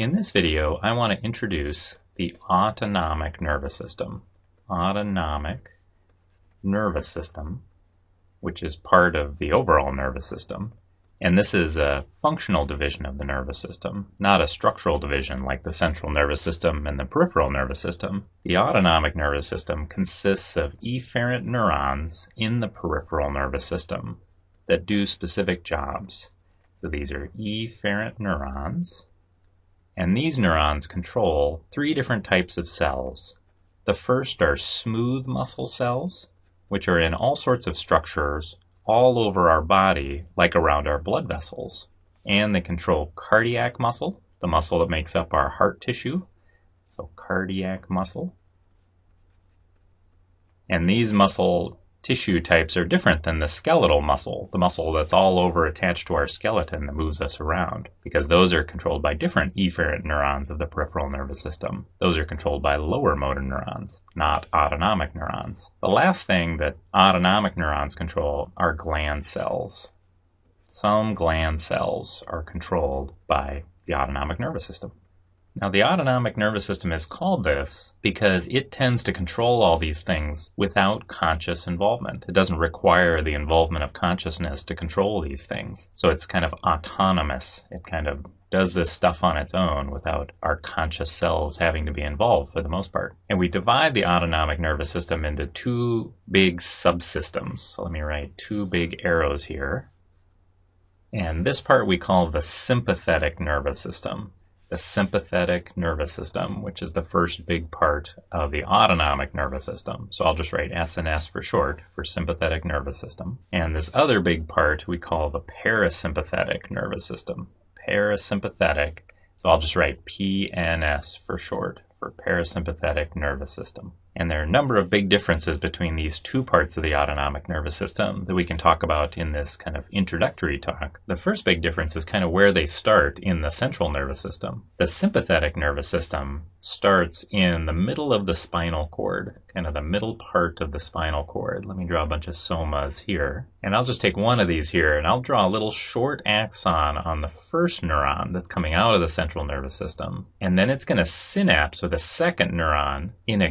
In this video, I want to introduce the autonomic nervous system. Autonomic nervous system, which is part of the overall nervous system. And this is a functional division of the nervous system, not a structural division like the central nervous system and the peripheral nervous system. The autonomic nervous system consists of efferent neurons in the peripheral nervous system that do specific jobs. So these are efferent neurons. And these neurons control three different types of cells. The first are smooth muscle cells, which are in all sorts of structures all over our body, like around our blood vessels. And they control cardiac muscle, the muscle that makes up our heart tissue. So, cardiac muscle. And these muscle tissue types are different than the skeletal muscle, the muscle that's all over attached to our skeleton that moves us around, because those are controlled by different efferent neurons of the peripheral nervous system. Those are controlled by lower motor neurons, not autonomic neurons. The last thing that autonomic neurons control are gland cells. Some gland cells are controlled by the autonomic nervous system. Now, the autonomic nervous system is called this because it tends to control all these things without conscious involvement. It doesn't require the involvement of consciousness to control these things. So it's kind of autonomous. It kind of does this stuff on its own without our conscious selves having to be involved for the most part. And we divide the autonomic nervous system into two big subsystems. So let me write two big arrows here. And this part we call the sympathetic nervous system the sympathetic nervous system, which is the first big part of the autonomic nervous system. So I'll just write SNS for short for sympathetic nervous system. And this other big part we call the parasympathetic nervous system. Parasympathetic. So I'll just write PNS for short for parasympathetic nervous system. And there are a number of big differences between these two parts of the autonomic nervous system that we can talk about in this kind of introductory talk. The first big difference is kind of where they start in the central nervous system. The sympathetic nervous system starts in the middle of the spinal cord, kind of the middle part of the spinal cord. Let me draw a bunch of somas here. And I'll just take one of these here and I'll draw a little short axon on the first neuron that's coming out of the central nervous system. And then it's going to synapse with a second neuron in a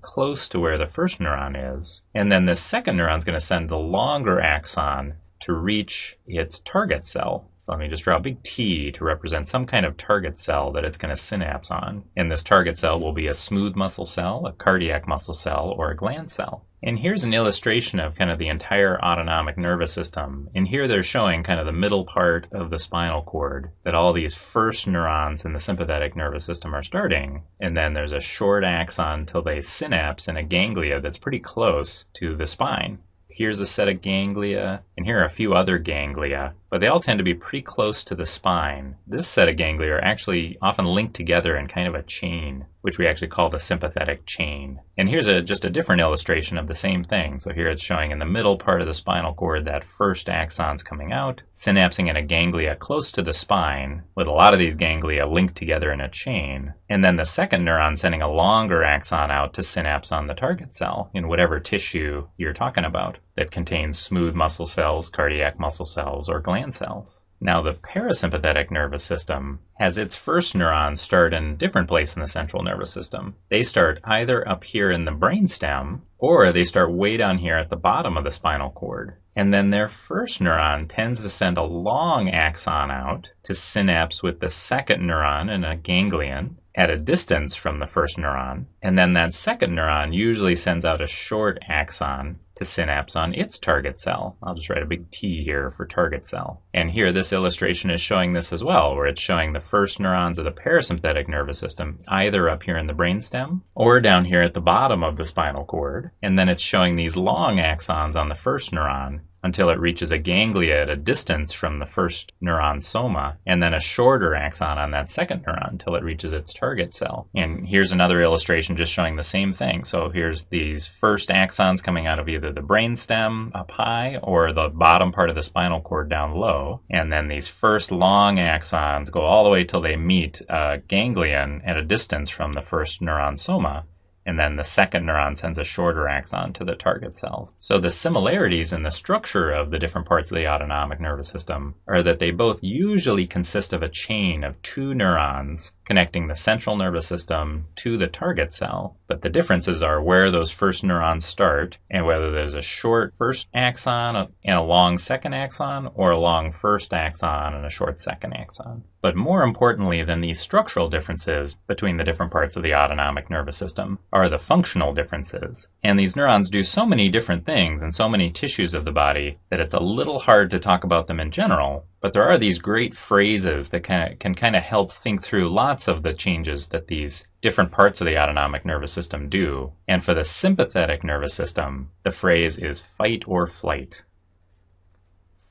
close to where the first neuron is. And then the second neuron is going to send the longer axon to reach its target cell. Let me just draw a big T to represent some kind of target cell that it's going to synapse on. And this target cell will be a smooth muscle cell, a cardiac muscle cell, or a gland cell. And here's an illustration of kind of the entire autonomic nervous system. And here they're showing kind of the middle part of the spinal cord that all these first neurons in the sympathetic nervous system are starting. And then there's a short axon till they synapse in a ganglia that's pretty close to the spine. Here's a set of ganglia, and here are a few other ganglia, but they all tend to be pretty close to the spine. This set of ganglia are actually often linked together in kind of a chain, which we actually call the sympathetic chain. And here's a, just a different illustration of the same thing. So here it's showing in the middle part of the spinal cord that first axon's coming out, synapsing in a ganglia close to the spine, with a lot of these ganglia linked together in a chain. And then the second neuron sending a longer axon out to synapse on the target cell in whatever tissue you're talking about that contains smooth muscle cells, cardiac muscle cells, or gland cells. Now, the parasympathetic nervous system has its first neurons start in a different place in the central nervous system. They start either up here in the brainstem, or they start way down here at the bottom of the spinal cord. And then their first neuron tends to send a long axon out to synapse with the second neuron in a ganglion at a distance from the first neuron. And then that second neuron usually sends out a short axon to synapse on its target cell. I'll just write a big T here for target cell. And here this illustration is showing this as well, where it's showing the first neurons of the parasympathetic nervous system either up here in the brainstem or down here at the bottom of the spinal cord. And then it's showing these long axons on the first neuron until it reaches a ganglia at a distance from the first neuron soma, and then a shorter axon on that second neuron until it reaches its target cell. And here's another illustration just showing the same thing. So here's these first axons coming out of either the brainstem up high or the bottom part of the spinal cord down low. And then these first long axons go all the way till they meet a ganglion at a distance from the first neuron soma. And then the second neuron sends a shorter axon to the target cell. So the similarities in the structure of the different parts of the autonomic nervous system are that they both usually consist of a chain of two neurons connecting the central nervous system to the target cell. But the differences are where those first neurons start and whether there's a short first axon and a long second axon or a long first axon and a short second axon. But more importantly than these structural differences between the different parts of the autonomic nervous system the functional differences. And these neurons do so many different things in so many tissues of the body that it's a little hard to talk about them in general. But there are these great phrases that can, can kind of help think through lots of the changes that these different parts of the autonomic nervous system do. And for the sympathetic nervous system, the phrase is fight or flight.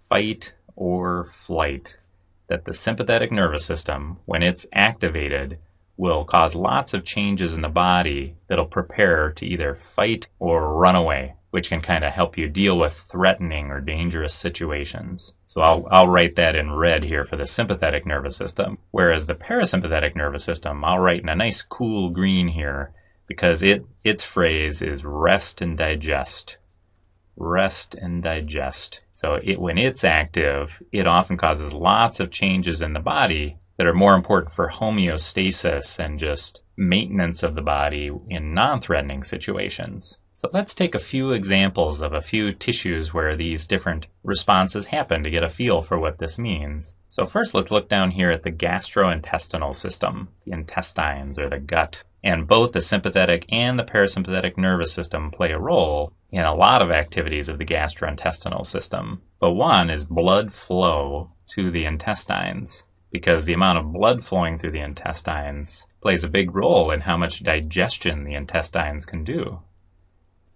Fight or flight that the sympathetic nervous system, when it's activated, will cause lots of changes in the body that'll prepare to either fight or run away, which can kind of help you deal with threatening or dangerous situations. So I'll, I'll write that in red here for the sympathetic nervous system, whereas the parasympathetic nervous system, I'll write in a nice cool green here because it its phrase is rest and digest. Rest and digest. So it, when it's active, it often causes lots of changes in the body that are more important for homeostasis and just maintenance of the body in non-threatening situations. So let's take a few examples of a few tissues where these different responses happen to get a feel for what this means. So first let's look down here at the gastrointestinal system, the intestines or the gut. And both the sympathetic and the parasympathetic nervous system play a role in a lot of activities of the gastrointestinal system. But one is blood flow to the intestines, because the amount of blood flowing through the intestines plays a big role in how much digestion the intestines can do.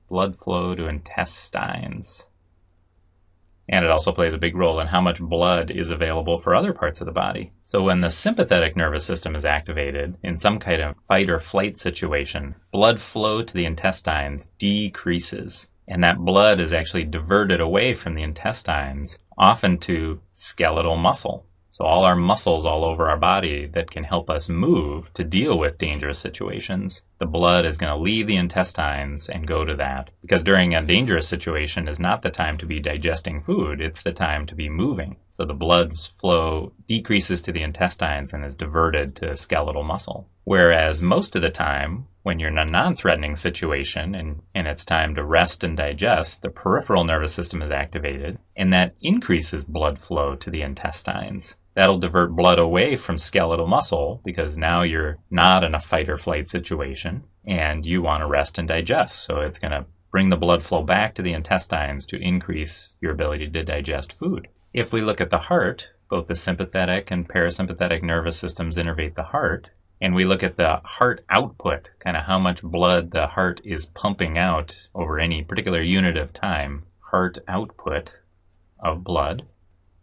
Blood flow to intestines. And it also plays a big role in how much blood is available for other parts of the body. So when the sympathetic nervous system is activated in some kind of fight or flight situation, blood flow to the intestines decreases. And that blood is actually diverted away from the intestines, often to skeletal muscle. So all our muscles all over our body that can help us move to deal with dangerous situations, the blood is going to leave the intestines and go to that. Because during a dangerous situation is not the time to be digesting food, it's the time to be moving. So the blood's flow decreases to the intestines and is diverted to skeletal muscle. Whereas most of the time, when you're in a non-threatening situation and, and it's time to rest and digest, the peripheral nervous system is activated and that increases blood flow to the intestines. That'll divert blood away from skeletal muscle because now you're not in a fight or flight situation and you want to rest and digest. So it's going to bring the blood flow back to the intestines to increase your ability to digest food. If we look at the heart, both the sympathetic and parasympathetic nervous systems innervate the heart, and we look at the heart output, kind of how much blood the heart is pumping out over any particular unit of time, heart output of blood,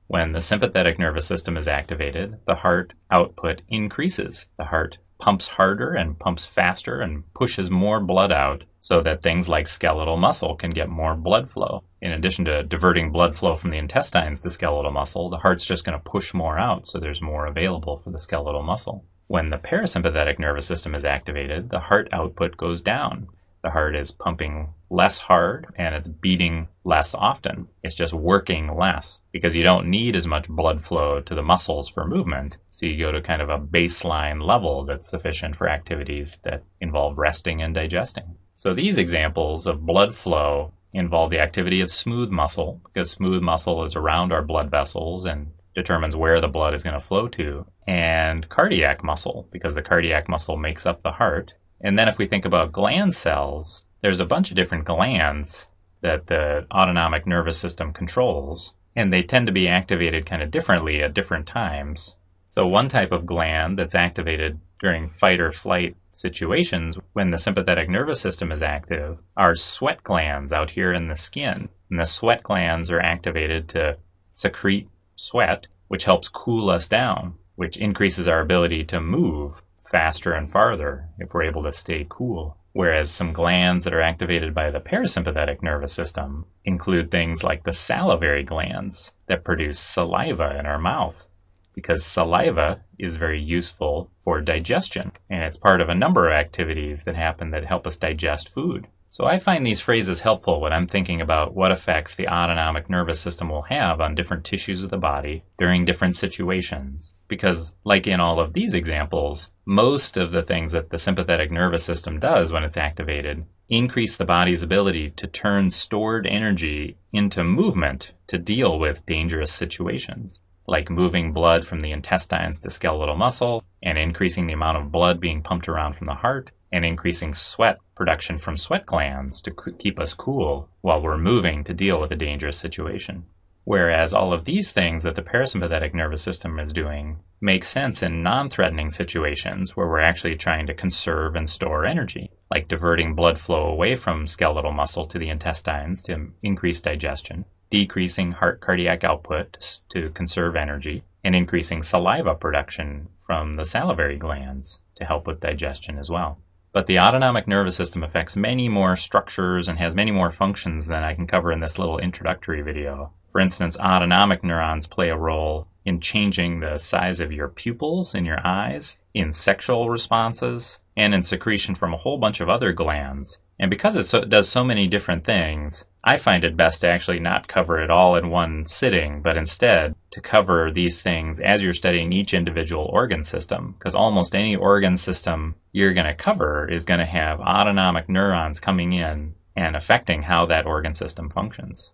when the sympathetic nervous system is activated, the heart output increases. The heart pumps harder and pumps faster and pushes more blood out so that things like skeletal muscle can get more blood flow. In addition to diverting blood flow from the intestines to skeletal muscle, the heart's just going to push more out so there's more available for the skeletal muscle. When the parasympathetic nervous system is activated, the heart output goes down the heart is pumping less hard and it's beating less often. It's just working less because you don't need as much blood flow to the muscles for movement. So you go to kind of a baseline level that's sufficient for activities that involve resting and digesting. So these examples of blood flow involve the activity of smooth muscle because smooth muscle is around our blood vessels and determines where the blood is going to flow to, and cardiac muscle because the cardiac muscle makes up the heart and then if we think about gland cells, there's a bunch of different glands that the autonomic nervous system controls, and they tend to be activated kind of differently at different times. So one type of gland that's activated during fight or flight situations when the sympathetic nervous system is active are sweat glands out here in the skin. And the sweat glands are activated to secrete sweat, which helps cool us down, which increases our ability to move faster and farther if we're able to stay cool. Whereas some glands that are activated by the parasympathetic nervous system include things like the salivary glands that produce saliva in our mouth. Because saliva is very useful for digestion, and it's part of a number of activities that happen that help us digest food. So I find these phrases helpful when I'm thinking about what effects the autonomic nervous system will have on different tissues of the body during different situations. Because, like in all of these examples, most of the things that the sympathetic nervous system does when it's activated increase the body's ability to turn stored energy into movement to deal with dangerous situations, like moving blood from the intestines to skeletal muscle and increasing the amount of blood being pumped around from the heart and increasing sweat production from sweat glands to keep us cool while we're moving to deal with a dangerous situation. Whereas all of these things that the parasympathetic nervous system is doing make sense in non threatening situations where we're actually trying to conserve and store energy, like diverting blood flow away from skeletal muscle to the intestines to increase digestion, decreasing heart cardiac output to conserve energy, and increasing saliva production from the salivary glands to help with digestion as well. But the autonomic nervous system affects many more structures and has many more functions than I can cover in this little introductory video. For instance, autonomic neurons play a role in changing the size of your pupils in your eyes, in sexual responses, and in secretion from a whole bunch of other glands. And because it so, does so many different things, I find it best to actually not cover it all in one sitting, but instead to cover these things as you're studying each individual organ system. Because almost any organ system you're going to cover is going to have autonomic neurons coming in and affecting how that organ system functions.